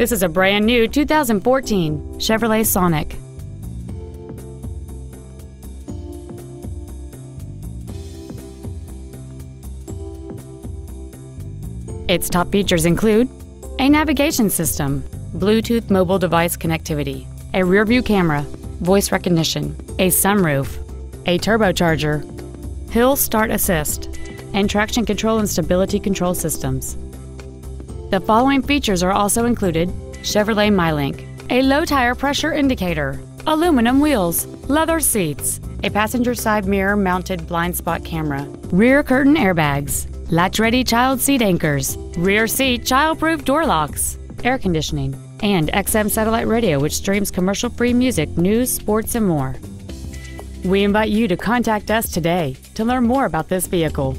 This is a brand new 2014 Chevrolet Sonic. Its top features include a navigation system, Bluetooth mobile device connectivity, a rear view camera, voice recognition, a sunroof, a turbocharger, hill start assist, and traction control and stability control systems. The following features are also included Chevrolet MyLink, a low tire pressure indicator, aluminum wheels, leather seats, a passenger side mirror mounted blind spot camera, rear curtain airbags, latch ready child seat anchors, rear seat child proof door locks, air conditioning, and XM satellite radio, which streams commercial free music, news, sports, and more. We invite you to contact us today to learn more about this vehicle.